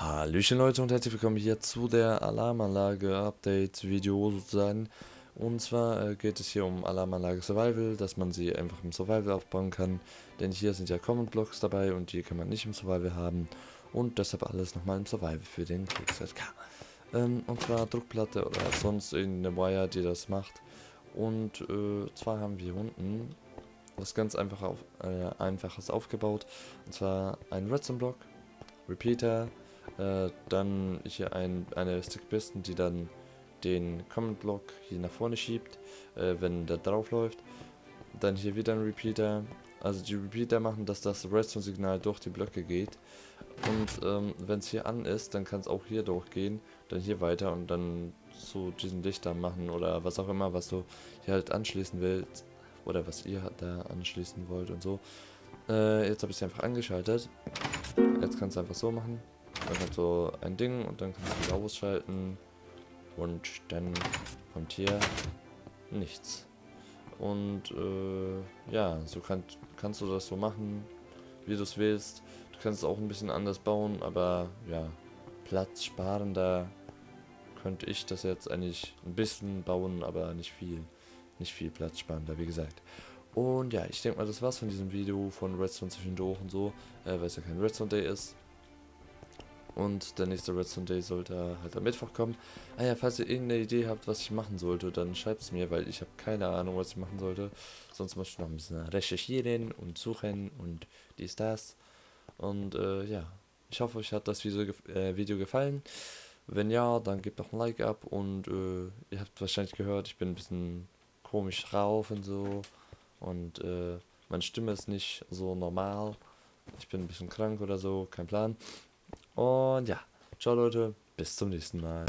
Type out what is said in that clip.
Hallöchen Leute und herzlich willkommen hier zu der Alarmanlage Update Video sozusagen. Und zwar äh, geht es hier um Alarmanlage Survival, dass man sie einfach im Survival aufbauen kann. Denn hier sind ja Common Blocks dabei und die kann man nicht im Survival haben. Und deshalb alles nochmal im Survival für den KXLK. Ähm, und zwar Druckplatte oder sonst irgendeine Wire, die das macht. Und äh, zwar haben wir unten was ganz einfach auf, äh, einfaches aufgebaut. Und zwar ein Redstone Block, Repeater, äh, dann hier ein, eine Stickpisten, die dann den Comment Block hier nach vorne schiebt, äh, wenn der drauf läuft. Dann hier wieder ein Repeater. Also die Repeater machen, dass das Redstone-Signal durch die Blöcke geht. Und ähm, wenn es hier an ist, dann kann es auch hier durchgehen, dann hier weiter und dann zu diesen Lichter machen oder was auch immer, was du hier halt anschließen willst oder was ihr da anschließen wollt und so. Äh, jetzt habe ich es einfach angeschaltet. Jetzt kannst du einfach so machen. Einfach so ein Ding und dann kannst du wieder ausschalten. Und dann kommt hier nichts. Und äh, ja, so kann, kannst du das so machen, wie du es willst. Du kannst es auch ein bisschen anders bauen, aber ja, platzsparender könnte ich das jetzt eigentlich ein bisschen bauen, aber nicht viel. Nicht viel platzsparender, wie gesagt. Und ja, ich denke mal, das war's von diesem Video von Redstone zwischendurch und so, äh, weil es ja kein Redstone Day ist. Und der nächste Redstone Day sollte halt am Mittwoch kommen. Ah ja, falls ihr irgendeine Idee habt, was ich machen sollte, dann schreibt es mir, weil ich habe keine Ahnung, was ich machen sollte. Sonst muss ich noch ein bisschen recherchieren und suchen und dies, das. Und äh, ja, ich hoffe, euch hat das Video, äh, Video gefallen. Wenn ja, dann gebt doch ein Like ab und äh, ihr habt wahrscheinlich gehört, ich bin ein bisschen komisch drauf und so. Und äh, meine Stimme ist nicht so normal. Ich bin ein bisschen krank oder so, kein Plan. Und ja, ciao Leute, bis zum nächsten Mal.